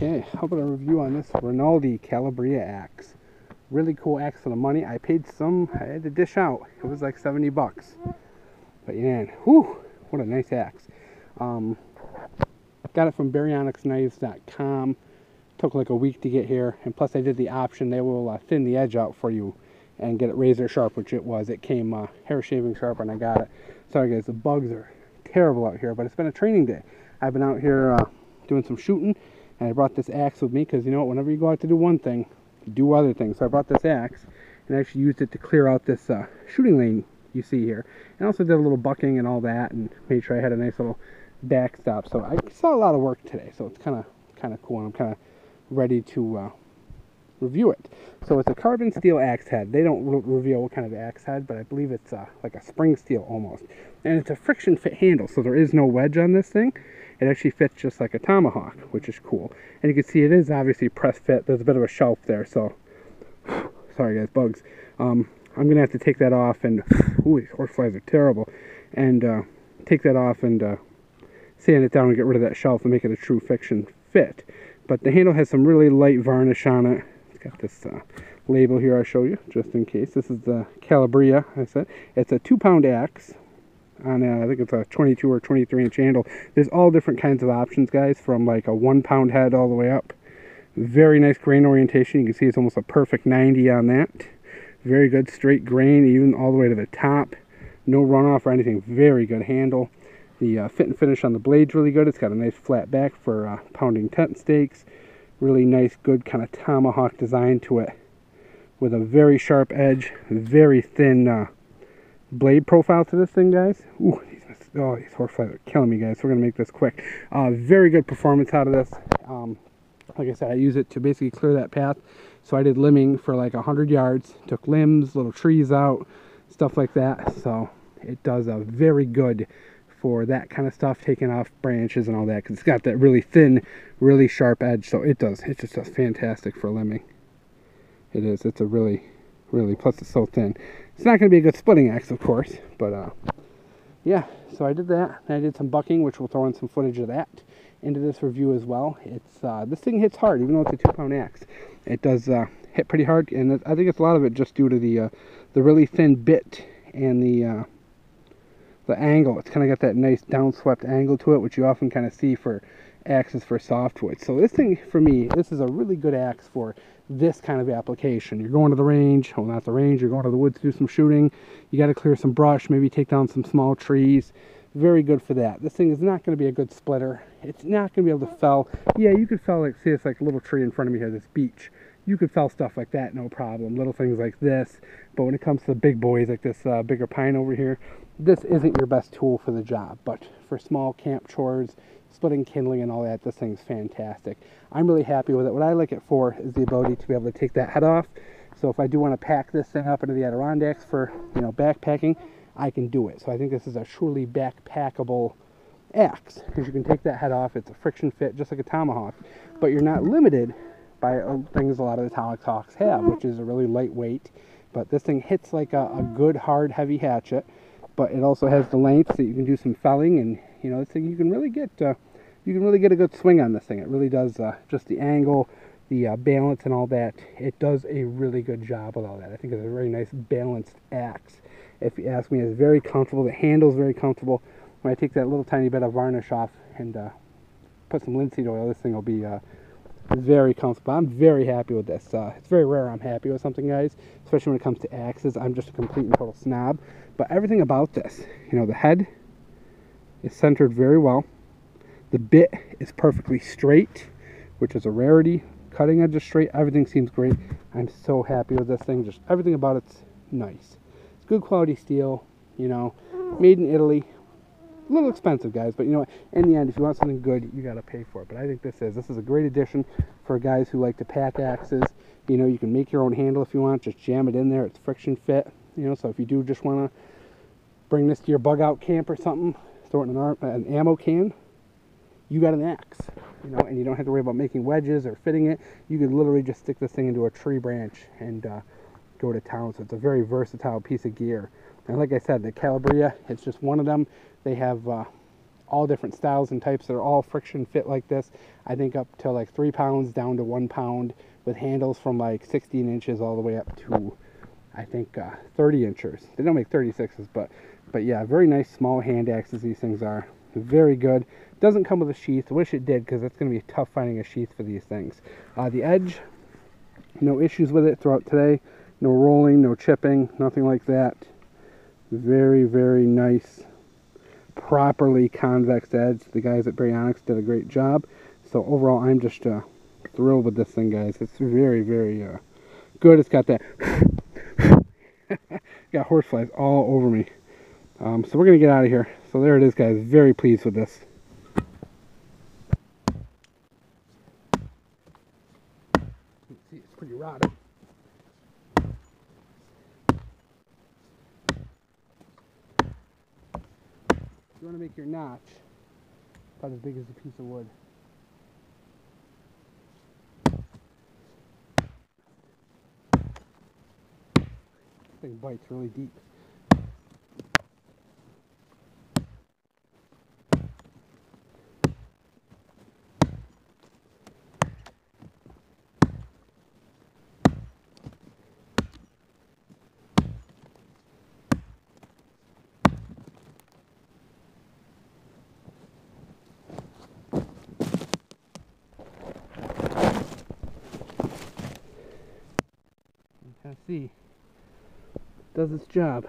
Okay, how about a review on this Rinaldi Calabria axe? Really cool axe for the money. I paid some, I had to dish out. It was like 70 bucks. But yeah, whew, what a nice axe. Um, got it from baryonyxknives.com. Took like a week to get here. And plus I did the option, they will uh, thin the edge out for you and get it razor sharp, which it was. It came uh, hair shaving sharp and I got it. Sorry guys, the bugs are terrible out here, but it's been a training day. I've been out here uh, doing some shooting and I brought this axe with me because you know what, whenever you go out to do one thing, you do other things. So I brought this axe and I actually used it to clear out this uh, shooting lane you see here. And also did a little bucking and all that and made sure I had a nice little backstop. So I saw a lot of work today, so it's kind of kind of cool and I'm kind of ready to uh, review it. So it's a carbon steel axe head. They don't re reveal what kind of axe head, but I believe it's uh, like a spring steel almost. And it's a friction fit handle, so there is no wedge on this thing. It actually fits just like a tomahawk, which is cool. And you can see it is obviously press fit. There's a bit of a shelf there, so sorry guys, bugs. Um, I'm gonna have to take that off and ooh, these horseflies are terrible. And uh, take that off and uh, sand it down and get rid of that shelf and make it a true friction fit. But the handle has some really light varnish on it. It's got this uh, label here I'll show you, just in case. This is the Calabria, I said. It's a two pound axe, on a, I think it's a 22 or 23 inch handle. There's all different kinds of options, guys, from like a one pound head all the way up. Very nice grain orientation. You can see it's almost a perfect 90 on that. Very good straight grain, even all the way to the top. No runoff or anything. Very good handle. The uh, fit and finish on the blade's really good. It's got a nice flat back for uh, pounding tent stakes. Really nice, good kind of tomahawk design to it. With a very sharp edge, very thin uh, blade profile to this thing, guys. Ooh, these, oh, these horseflies are killing me, guys. We're going to make this quick. Uh, very good performance out of this. Um, like I said, I use it to basically clear that path. So I did limbing for like 100 yards. Took limbs, little trees out, stuff like that. So it does a very good for that kind of stuff, taking off branches and all that. Because it's got that really thin, really sharp edge. So it does. It just does fantastic for limbing. It is. It's a really, really, plus it's so thin. It's not going to be a good splitting axe, of course, but uh, yeah, so I did that. I did some bucking, which we'll throw in some footage of that into this review as well. It's uh, This thing hits hard, even though it's a two-pound axe. It does uh, hit pretty hard, and I think it's a lot of it just due to the uh, the really thin bit and the uh, the angle. It's kind of got that nice downswept angle to it, which you often kind of see for axes for softwood. So this thing, for me, this is a really good axe for this kind of application. You're going to the range, well not the range, you're going to the woods to do some shooting. You got to clear some brush, maybe take down some small trees. Very good for that. This thing is not going to be a good splitter. It's not going to be able to fell. Yeah, you could fell like, see it's like a little tree in front of me here, this beech. You could fell stuff like that, no problem. Little things like this. But when it comes to the big boys, like this uh, bigger pine over here, this isn't your best tool for the job. But for small camp chores, splitting kindling and all that, this thing's fantastic. I'm really happy with it. What I like it for is the ability to be able to take that head off. So if I do want to pack this thing up into the Adirondacks for, you know, backpacking, I can do it. So I think this is a truly backpackable axe because you can take that head off. It's a friction fit just like a tomahawk, but you're not limited by uh, things a lot of the tomahawks have, which is a really lightweight. But this thing hits like a, a good, hard, heavy hatchet, but it also has the length that you can do some felling and, you know, this thing you can really get... Uh, you can really get a good swing on this thing. It really does, uh, just the angle, the uh, balance and all that. It does a really good job with all that. I think it's a very nice balanced axe. If you ask me, it's very comfortable. The handle's very comfortable. When I take that little tiny bit of varnish off and uh, put some linseed oil, this thing will be uh, very comfortable. I'm very happy with this. Uh, it's very rare I'm happy with something, guys, especially when it comes to axes. I'm just a complete and total snob. But everything about this, you know, the head is centered very well. The bit is perfectly straight, which is a rarity. Cutting edge is straight. Everything seems great. I'm so happy with this thing. Just everything about it's nice. It's good quality steel, you know, made in Italy. A little expensive, guys, but you know what? In the end, if you want something good, you got to pay for it. But I think this is. This is a great addition for guys who like to pack axes. You know, you can make your own handle if you want. Just jam it in there. It's friction fit. You know, so if you do just want to bring this to your bug out camp or something, throw it in an, an ammo can, you got an axe, you know, and you don't have to worry about making wedges or fitting it. You could literally just stick this thing into a tree branch and uh, go to town. So it's a very versatile piece of gear. And like I said, the Calabria, it's just one of them. They have uh, all different styles and types. They're all friction fit like this. I think up to like three pounds down to one pound with handles from like 16 inches all the way up to I think uh, 30 inches. They don't make 36s, but but yeah, very nice small hand axes. These things are very good. Doesn't come with a sheath. Wish it did because it's going to be tough finding a sheath for these things. Uh, the edge, no issues with it throughout today. No rolling, no chipping, nothing like that. Very, very nice, properly convex edge. The guys at Baryonyx did a great job. So overall, I'm just uh, thrilled with this thing, guys. It's very, very uh, good. It's got that, got horseflies all over me. Um, so we're going to get out of here. So there it is, guys. Very pleased with this. See, it's pretty. You want to make your notch about as big as a piece of wood. This thing bites really deep. You can see, does its job.